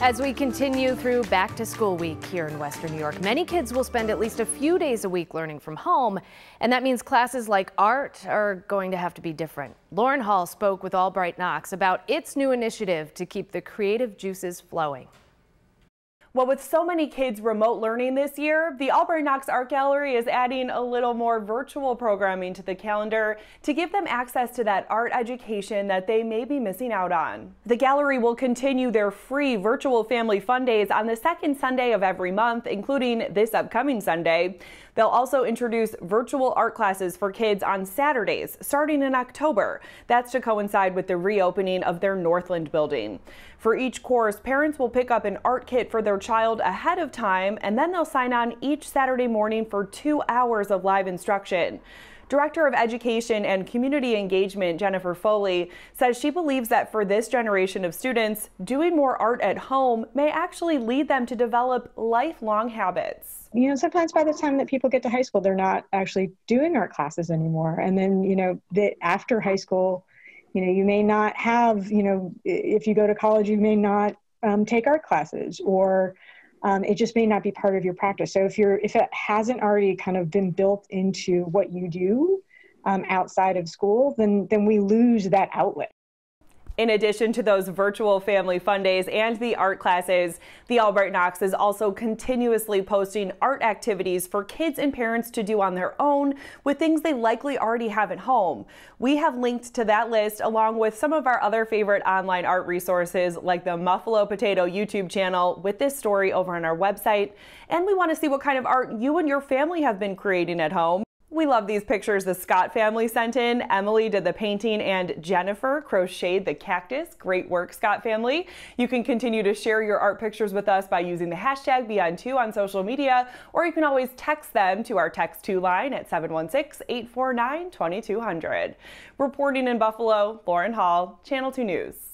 As we continue through back to school week here in Western New York, many kids will spend at least a few days a week learning from home, and that means classes like art are going to have to be different. Lauren Hall spoke with Albright Knox about its new initiative to keep the creative juices flowing. Well, with so many kids remote learning this year, the Albright Knox Art Gallery is adding a little more virtual programming to the calendar to give them access to that art education that they may be missing out on. The gallery will continue their free virtual family fun days on the second Sunday of every month, including this upcoming Sunday. They'll also introduce virtual art classes for kids on Saturdays starting in October. That's to coincide with the reopening of their Northland building. For each course, parents will pick up an art kit for their child ahead of time, and then they'll sign on each Saturday morning for two hours of live instruction. Director of Education and Community Engagement Jennifer Foley says she believes that for this generation of students, doing more art at home may actually lead them to develop lifelong habits. You know, sometimes by the time that people get to high school, they're not actually doing art classes anymore. And then, you know, that after high school, you know, you may not have, you know, if you go to college, you may not um, take art classes or um, it just may not be part of your practice. So if you're if it hasn't already kind of been built into what you do um, outside of school, then then we lose that outlet. In addition to those virtual family fun days and the art classes, the Albright Knox is also continuously posting art activities for kids and parents to do on their own with things they likely already have at home. We have linked to that list along with some of our other favorite online art resources like the Muffalo Potato YouTube channel with this story over on our website. And we want to see what kind of art you and your family have been creating at home. We love these pictures the Scott family sent in. Emily did the painting and Jennifer crocheted the cactus. Great work, Scott family. You can continue to share your art pictures with us by using the hashtag Beyond2 on social media, or you can always text them to our text 2 line at 716-849-2200. Reporting in Buffalo, Lauren Hall, Channel 2 News.